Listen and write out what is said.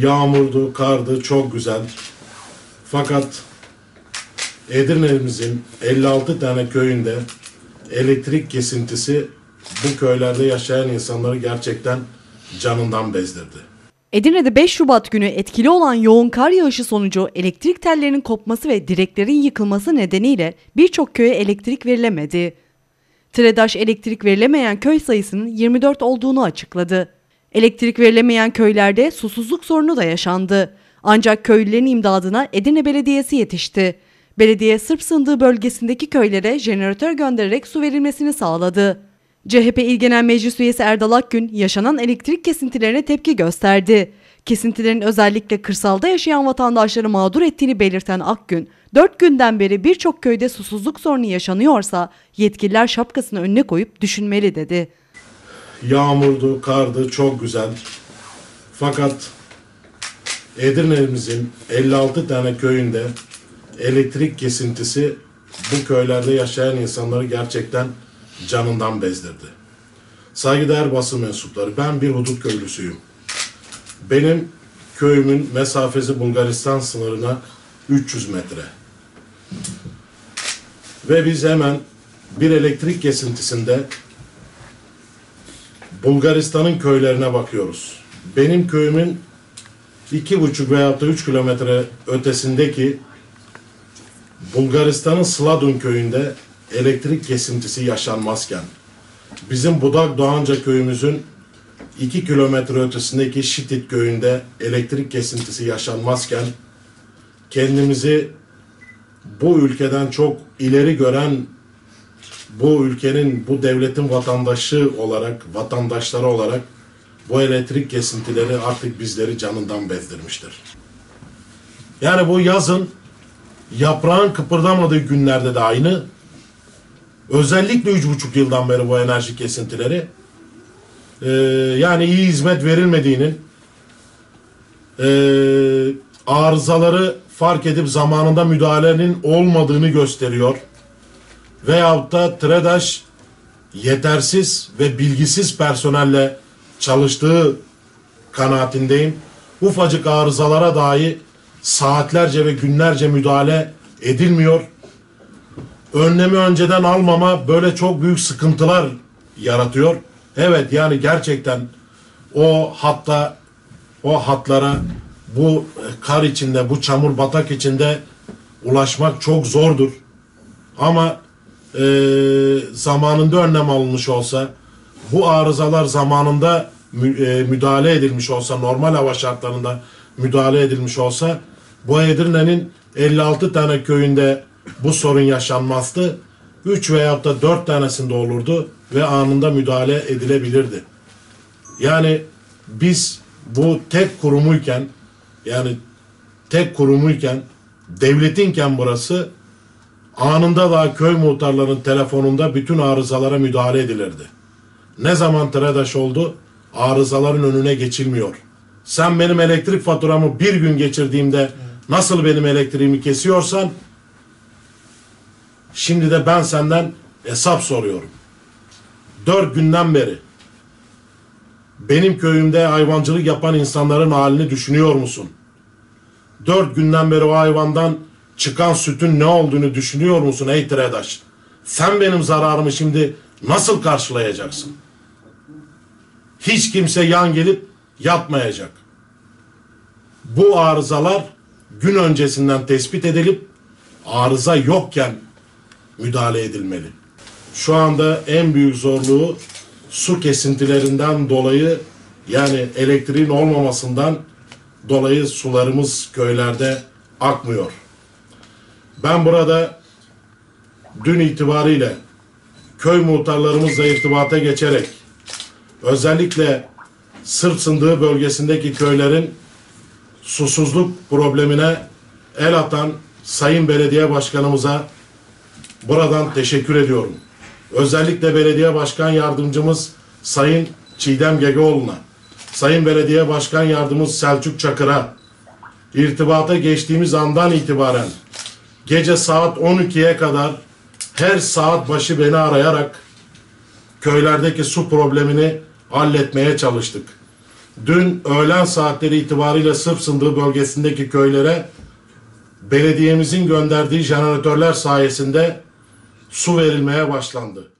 Yağmurdu, kardı, çok güzel. Fakat Edirne'mizin 56 tane köyünde elektrik kesintisi bu köylerde yaşayan insanları gerçekten canından bezdirdi. Edirne'de 5 Şubat günü etkili olan yoğun kar yağışı sonucu elektrik tellerinin kopması ve direklerin yıkılması nedeniyle birçok köye elektrik verilemedi. TREDAŞ elektrik verilemeyen köy sayısının 24 olduğunu açıkladı. Elektrik verilemeyen köylerde susuzluk sorunu da yaşandı. Ancak köylülerin imdadına Edirne Belediyesi yetişti. Belediye Sırp sındığı bölgesindeki köylere jeneratör göndererek su verilmesini sağladı. CHP İl Genel Meclis Üyesi Erdal Akgün yaşanan elektrik kesintilerine tepki gösterdi. Kesintilerin özellikle kırsalda yaşayan vatandaşları mağdur ettiğini belirten Akgün, 4 günden beri birçok köyde susuzluk sorunu yaşanıyorsa yetkililer şapkasını önüne koyup düşünmeli dedi. Yağmurdu, kardı, çok güzel. Fakat Edirne'mizin 56 tane köyünde elektrik kesintisi bu köylerde yaşayan insanları gerçekten canından bezdirdi. Saygıdeğer basın mensupları, ben bir hudut köylüsüyüm. Benim köyümün mesafesi Bulgaristan sınırına 300 metre. Ve biz hemen bir elektrik kesintisinde Bulgaristan'ın köylerine bakıyoruz. Benim köyümün iki buçuk veya da üç kilometre ötesindeki Bulgaristan'ın Sladun köyünde elektrik kesintisi yaşanmazken bizim Budak Doğanca köyümüzün 2 kilometre ötesindeki Şitit köyünde elektrik kesintisi yaşanmazken kendimizi bu ülkeden çok ileri gören bu ülkenin, bu devletin vatandaşı olarak, vatandaşları olarak bu elektrik kesintileri artık bizleri canından bezdirmiştir. Yani bu yazın yaprağın kıpırdamadığı günlerde de aynı. Özellikle üç buçuk yıldan beri bu enerji kesintileri e, yani iyi hizmet verilmediğinin e, arızaları fark edip zamanında müdahalenin olmadığını gösteriyor. Veyahut da TREDAŞ yetersiz ve bilgisiz personelle çalıştığı kanaatindeyim. Ufacık arızalara dahi saatlerce ve günlerce müdahale edilmiyor. Önlemi önceden almama böyle çok büyük sıkıntılar yaratıyor. Evet yani gerçekten o hatta o hatlara bu kar içinde, bu çamur batak içinde ulaşmak çok zordur. Ama e, zamanında önlem alınmış olsa, bu arızalar zamanında mü, e, müdahale edilmiş olsa, normal hava şartlarında müdahale edilmiş olsa, bu Edirne'nin 56 tane köyünde bu sorun yaşanmazdı. 3 veya da 4 tanesinde olurdu ve anında müdahale edilebilirdi. Yani biz bu tek kurumuyken yani tek kurumuyken devletinken burası anında da köy muhtarlarının telefonunda bütün arızalara müdahale edilirdi. Ne zaman TREDAŞ oldu arızaların önüne geçilmiyor. Sen benim elektrik faturamı bir gün geçirdiğimde nasıl benim elektriğimi kesiyorsan şimdi de ben senden hesap soruyorum. Dört günden beri benim köyümde hayvancılık yapan insanların halini düşünüyor musun? Dört günden beri o hayvandan çıkan sütün ne olduğunu düşünüyor musun ey Tredaş? Sen benim zararımı şimdi nasıl karşılayacaksın? Hiç kimse yan gelip yatmayacak. Bu arızalar gün öncesinden tespit edilip arıza yokken müdahale edilmeli. Şu anda en büyük zorluğu su kesintilerinden dolayı yani elektriğin olmamasından dolayı sularımız köylerde akmıyor. Ben burada dün itibariyle köy muhtarlarımızla irtibata geçerek özellikle Sırp Sındığı bölgesindeki köylerin susuzluk problemine el atan Sayın Belediye Başkanımıza buradan teşekkür ediyorum. Özellikle Belediye Başkan Yardımcımız Sayın Çiğdem Gegeoğlu'na, Sayın Belediye Başkan Yardımcımız Selçuk Çakır'a irtibata geçtiğimiz andan itibaren gece saat 12'ye kadar her saat başı beni arayarak köylerdeki su problemini halletmeye çalıştık. dün öğlen saatleri itibariyle Sırp Sındığı bölgesindeki köylere belediyemizin gönderdiği jeneratörler sayesinde su verilmeye başlandı.